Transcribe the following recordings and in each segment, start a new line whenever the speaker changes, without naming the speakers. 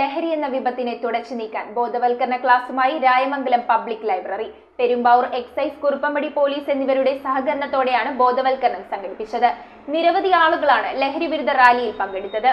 ലഹരി എന്ന വിപത്തിനെ തുടച്ചു നീക്കാൻ ബോധവൽക്കരണ ക്ലാസുമായി Rayamangalam public library Perumbavoor excise Kuruppampady police എന്നിവരുടെ സഹകരണത്തോടെയാണ് ബോധവൽക്കരണം സംഘടിപ്പിച്ചത്. നിരവധി ആളുകളാണ് ലഹരി വിരുദ്ധ റാലിയിൽ പങ്കെടുത്തത്.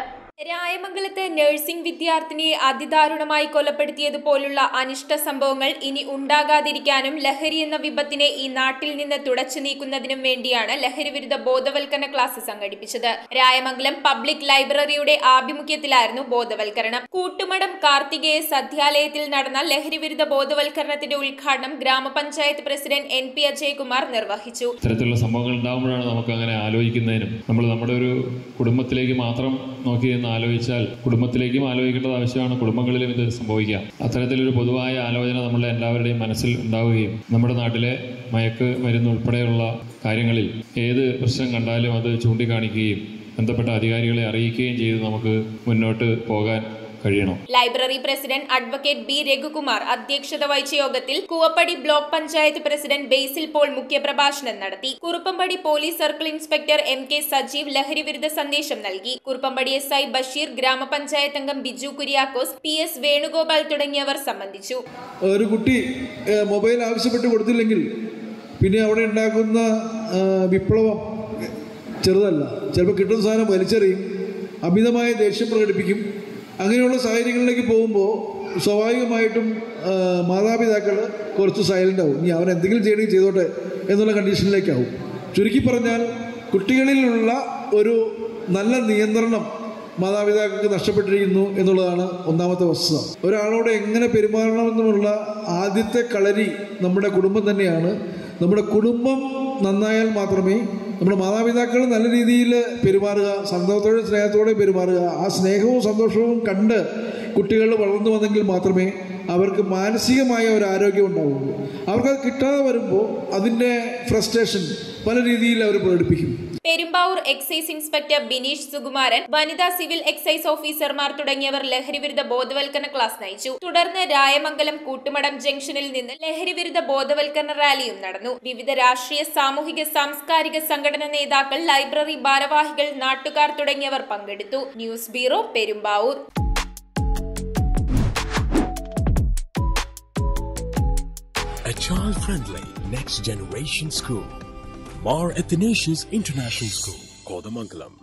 രായമംഗലത്ത് നഴ്സിംഗ് വിദ്യാർത്ഥിനിയെ അതിദാരുണമായി കൊലപ്പെടുത്തിയതുപോലുള്ള അനിഷ്ട സംഭവങ്ങൾ ഇനി ഉണ്ടാകാതിരിക്കാനും ലഹരി എന്ന വിപത്തിനെ ഈ നാട്ടിൽ നിന്ന് തുടച്ചു നീക്കുന്നതിനും വേണ്ടിയാണ് ലഹരി വിരുദ്ധ ബോധവൽക്കരണ ക്ലാസ് സംഘടിപ്പിച്ചത്. രായമംഗലം പബ്ലിക് ലൈബ്രറിയുടെ ആഭിമുഖ്യത്തിലായിരുന്നു ബോധവൽക്കരണം. കൂട്ടുമടം കാർത്തികേയ സദ്യാലയത്തിൽ നടന്ന ലഹരി വിരുദ്ധ ബോധവൽക്കരണത്തിന്റെ ഉദ്ഘാടനം ഗ്രാമപഞ്ചായത്ത് പ്രസിഡന്റ് എൻ പി അജയ്കുമാർ നിർവഹിച്ചു.
ഇത്തരത്തിലുള്ള സംഭവങ്ങൾ ഉണ്ടാകുമ്പോഴാണ് നമുക്ക് അങ്ങനെ ആലോചിക്കുന്നതിനും നമ്മൾ നമ്മുടെ ഒരു കുടുംബത്തിലേക്ക് മാത്രം നോക്കി ആലോചിച്ചാൽ കുടുംബത്തിലേക്കും ആലോചിക്കേണ്ടത് ആവശ്യമാണ്. കുടുംബങ്ങളിലും ഇത് സംഭവിക്കാം. അത്തരത്തിലൊരു പൊതുവായ ആലോചന നമ്മളുടെ എല്ലാവരുടെയും മനസ്സിൽ ഉണ്ടാവുകയും നമ്മുടെ നാട്ടിലെ മയക്ക് മരുന്ന് ഉൾപ്പെടെയുള്ള കാര്യങ്ങളിൽ ഏത് പ്രശ്നം കണ്ടാലും അത് ചൂണ്ടിക്കാണിക്കുകയും ബന്ധപ്പെട്ട അധികാരികളെ അറിയിക്കുകയും ചെയ്ത് നമുക്ക് മുന്നോട്ട് പോകാൻ കഴിയണം.
Library president advocate B Raghukumar അധ്യക്ഷത വഹിച്ച യോഗത്തിൽ കൂവപ്പടി ബ്ലോക്ക് പഞ്ചായത്ത് പ്രസിഡന്റ് ബേസിൽ പോൾ മുഖ്യപ്രഭാഷണം നടത്തി. Kuruppampady police circle inspector M K Sajeev ലഹരി വിരുദ്ധ സന്ദേശം നൽകി. കുറുപ്പമ്പടി എസ് ഐ ബഷീർ ഗ്രാമപഞ്ചായത്ത് അംഗം ബിജു കുര്യാക്കോസ് പി എസ് വേണുഗോപാൽ തുടങ്ങിയവർ സംബന്ധിച്ചു.
ഒരു കുട്ടി മൊബൈൽ ആവശ്യപ്പെട്ട് കൊടുത്തില്ലെങ്കിൽ പിന്നെ അവിടെ ഉണ്ടാക്കുന്ന വിപ്ലവം ചെറുതല്ല. ചിലപ്പോൾ കിട്ടുന്ന സാധനം വലിച്ചെറിയും അമിതമായ ദേഷ്യം പ്രകടിപ്പിക്കും. അങ്ങനെയുള്ള സാഹചര്യങ്ങളിലേക്ക് പോകുമ്പോൾ സ്വാഭാവികമായിട്ടും മാതാപിതാക്കൾ കുറച്ച് സൈലന്റ് ആവും. ഇനി അവൻ എന്തെങ്കിലും ചെയ്യണമെങ്കിൽ ചെയ്തോട്ടെ എന്നുള്ള കണ്ടീഷനിലേക്കാവും ചുരുക്കി പറഞ്ഞാൽ കുട്ടികളിലുള്ള ഒരു നല്ല നിയന്ത്രണം മാതാപിതാക്കൾക്ക് നഷ്ടപ്പെട്ടിരിക്കുന്നു എന്നുള്ളതാണ് ഒന്നാമത്തെ വസ്തുത. ഒരാളോട് എങ്ങനെ പെരുമാറണമെന്നുമുള്ള ആദ്യത്തെ കളരി നമ്മുടെ കുടുംബം തന്നെയാണ്. നമ്മുടെ കുടുംബം നന്നായാൽ മാത്രമേ നമ്മുടെ മാതാപിതാക്കൾ നല്ല രീതിയിൽ പെരുമാറുക സന്തോഷത്തോടെ സ്നേഹത്തോടെ പെരുമാറുക. ആ സ്നേഹവും സന്തോഷവും കണ്ട് കുട്ടികൾ വളർന്നു വന്നെങ്കിൽ മാത്രമേ അവർക്ക് മാനസികമായ ഒരു ആരോഗ്യം ഉണ്ടാവുള്ളൂ. അവർക്കത് കിട്ടാതെ വരുമ്പോൾ അതിന്റെ ഫ്രസ്ട്രേഷൻ പല രീതിയിൽ അവർ പ്രകടിപ്പിക്കും
പെരുമ്പാവൂർ എക്സൈസ് ഇൻസ്പെക്ടർ ബിനീഷ് സുകുമാരൻ വനിതാ സിവിൽ എക്സൈസ് ഓഫീസർമാർ തുടങ്ങിയവർ ലഹരിവിരുദ്ധ ബോധവൽക്കരണ ക്ലാസ് നയിച്ചു. തുടർന്ന് രായമംഗലം കൂട്ടുമടം ജംഗ്ഷനിൽ നിന്ന് ലഹരിവിരുദ്ധ ബോധവൽക്കരണ റാലിയും നടന്നു. വിവിധ രാഷ്ട്രീയ സാമൂഹിക സാംസ്കാരിക സംഘടന നേതാക്കൾ ലൈബ്രറി ഭാരവാഹികൾ നാട്ടുകാർ തുടങ്ങിയവർ പങ്കെടുത്തു. News bureau Perumbavoor.
A child friendly next generation school. Mar Athanasius International School, Kodamangalam.